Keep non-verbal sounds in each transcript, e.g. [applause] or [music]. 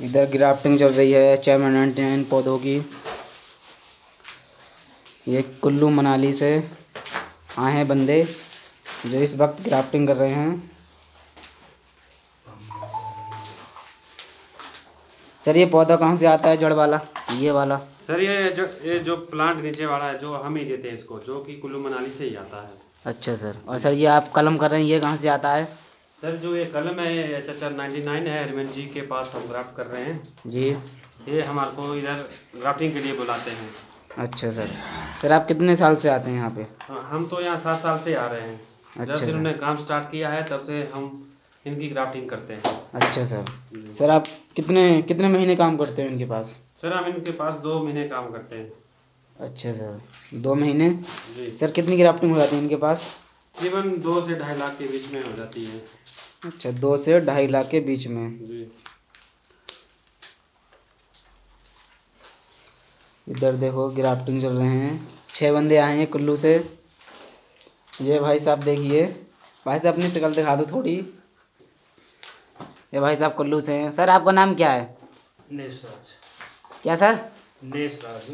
इधर ग्राफ्टिंग चल रही है चार नाइन्टी नाइन पौधों की। ये कुल्लू मनाली से आए हैं बंदे जो इस वक्त ग्राफ्टिंग कर रहे हैं। सर ये पौधा कहाँ से आता है जड़ वाला? ये वाला। सर ये जो ये जो प्लांट नीचे वाला है जो हम ही देते हैं इसको जो कि कुल्लू मनाली से ही आता है। अच्छा सर। और सर ये आप कलम कर रहे हैं ये कहाँ से आता है? सर जो ये कलम है ये एच एच नाइन्टी नाइन है अरविंद जी के पास हम ग्राफ्ट कर रहे हैं। जी। ये हमारे को इधर ग्राफ्टिंग के लिए बुलाते हैं। अच्छा सर। सर आप कितने साल से आते हैं यहाँ पे? हाँ, हम तो यहाँ सात साल से आ रहे हैं। अच्छा जब से सर। इन्होंने काम स्टार्ट किया है तब से हम इनकी ग्राफ्टिंग करते हैं। अच्छा सर। सर आप कितने कितने महीने काम करते हैं इनके पास? सर हम इनके पास दो महीने काम करते हैं। अच्छा सर। दो महीने? जी। सर कितनी ग्राफ्टिंग हो जाती है इनके पास? तकरीबन दो से ढाई लाख के बीच में हो जाती है। अच्छा दो से ढाई लाख के बीच में। जी। इधर देखो ग्राफ्टिंग चल रहे हैं। छः बंदे आए हैं कुल्लू से। ये भाई साहब देखिए। भाई साहब अपनी शक्ल दिखा दो थोड़ी। ये भाई साहब कुल्लू से हैं। सर आपका नाम क्या है? नेशराज। क्या सर? नेशराज।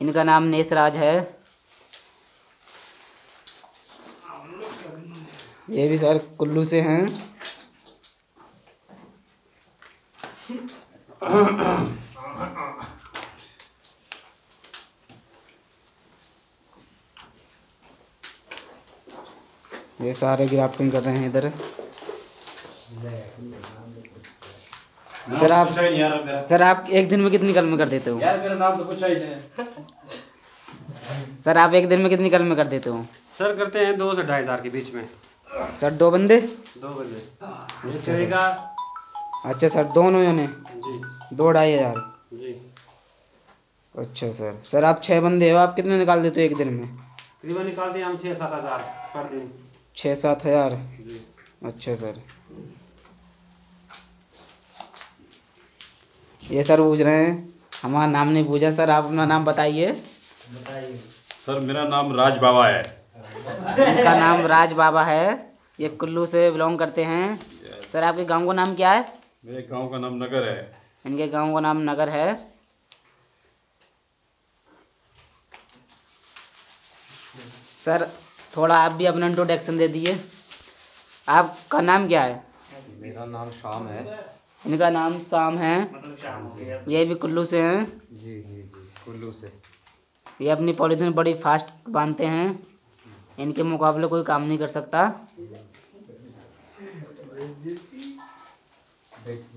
इनका नाम नेसराज है। ये भी सर कुल्लू से हैं। ये सारे ग्राफ्टिंग कर रहे हैं इधर। सर आप सर आप एक दिन में कितनी कलम कर देते हो? यार मेरा नाम तो पूछा ही नहीं [laughs] सर आप एक दिन में कितनी कलमें कर देते हो? सर करते हैं दो से ढाई हज़ार के बीच में। सर दो बंदे? दो बंदे। चलेगा अच्छा सर दोनों जने? दो ढाई हज़ार? अच्छा सर। सर आप छः बंदे हो आप कितने निकाल देते हो एक दिन में? तकरीबन निकालते हैं हम छः सात हज़ार पर दिन। छः सात हज़ार अच्छा सर। ये सर पूछ रहे हैं हमारा नाम नहीं पूछा। सर आप अपना नाम बताइए। सर मेरा नाम राज बाबा है। इनका नाम राज बाबा है। ये कुल्लू से बिलोंग करते हैं। सर आपके गाँव का नाम क्या है? मेरे गाँव का नाम नगर है। इनके गाँव का नाम नगर है। सर थोड़ा आप भी अपना इंट्रोडक्शन दे दिए आपका नाम क्या है? मेरा नाम शाम है। इनका नाम शाम है। ये भी कुल्लू से हैं। जी जी जी कुल्लू से। ये अपनी पॉलीथीन बड़ी फास्ट बांधते हैं। इनके मुकाबले कोई काम नहीं कर सकता। It's